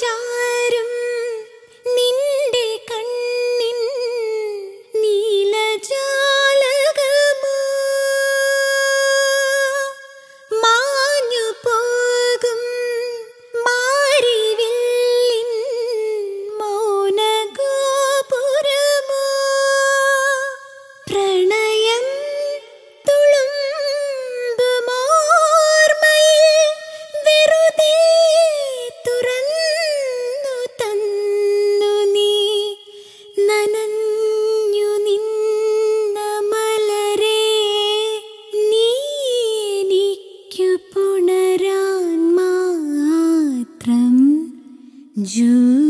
家。June.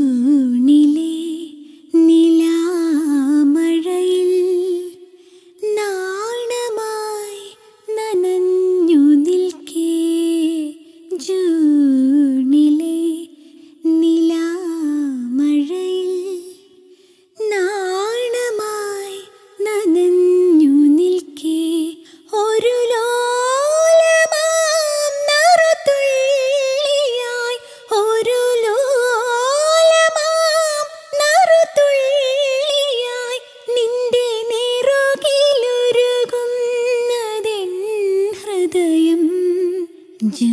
ഹൃദയം ജൂ